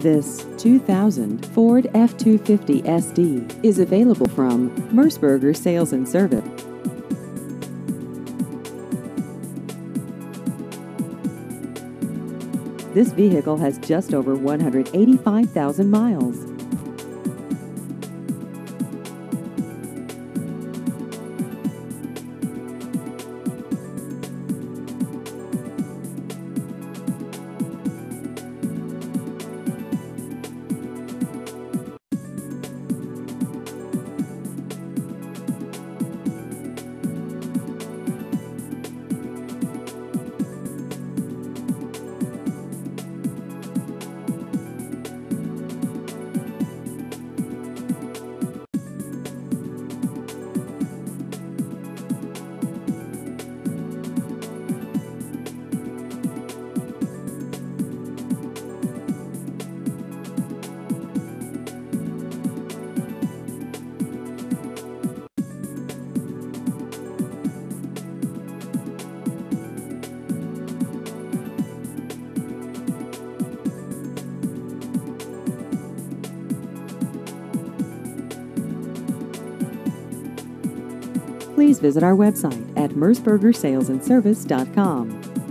This 2000 Ford F-250 SD is available from Mirsberger Sales and Service. This vehicle has just over 185,000 miles. Please visit our website at mirsbergersalesandservice.com.